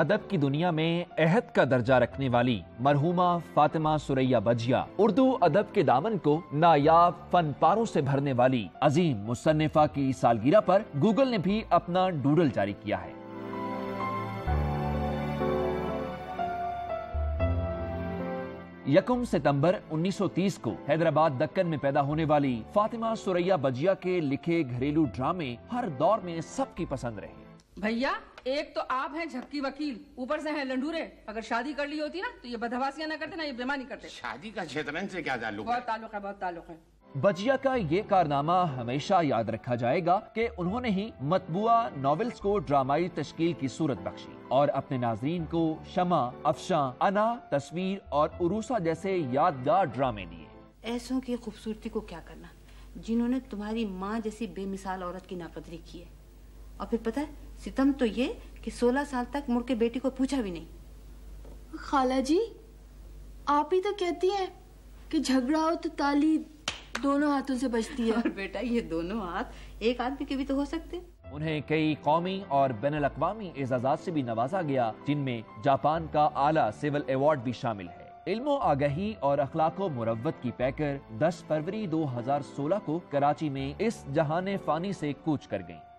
ادب کی دنیا میں عہد کا درجہ رکھنے والی مرحومہ فاطمہ سریہ بجیا، اردو ادب کے دامن کو نایاب فن پاروں سے بھرنے والی عظیم مصنفہ کی سالگرہ پر گوگل نے بھی اپنا ڈوڈل جاری کیا ہے۔ یکم ستمبر انیس سو تیس کو حیدرآباد دکن میں پیدا ہونے والی فاطمہ سریہ بجیا کے لکھے گھریلو ڈرامے ہر دور میں سب کی پسند رہے۔ بھیا ایک تو آپ ہیں جھپکی وکیل اوپر سے ہیں لنڈورے اگر شادی کر لی ہوتی نا تو یہ بدہواسیاں نہ کرتے نا یہ بیمانی کرتے۔ شادی کا شیطرنج سے کیا تعلق ہے؟ بہت تعلق ہے بہت تعلق ہے۔ بجیا کا یہ کارنامہ ہمیشہ یاد رکھا جائے گا کہ انہوں نے ہی مطبوعہ ناولز کو ڈرامائی تشکیل کی صورت بخشی اور اپنے ناظرین کو شمع افشاں انا تصویر اور عروسہ جیسے یادگار ڈرامے دیے۔ ایسوں کی خوبصورتی کو کیا کرنا؟ جنہوں نے تمہاری ماں جیسی بے مثال عورت کی ناقدری کی ہے۔ اور پھر پتہ ہے ستم تو یہ کہ سولہ سال تک مڑ کے بیٹی کو پوچھا بھی نہیں۔ خالہ جی آپ ہی تو کہتی ہیں کہ جھگڑا ہو تو تالی دونوں ہاتھوں سے بجتی ہے۔ اور بیٹا یہ دونوں ہاتھ ایک آدمی کے بھی تو ہو سکتے۔ انہیں کئی قومی اور بین الاقوامی اعزازات سے بھی نوازا گیا جن میں جاپان کا اعلیٰ سول ایوارڈ بھی شامل ہے۔ علم و آگہی اور اخلاق و مروت کی پیکر دس فروری دو ہزار سولہ کو کراچی میں اس جہان فانی سے کوچ کر گئیں۔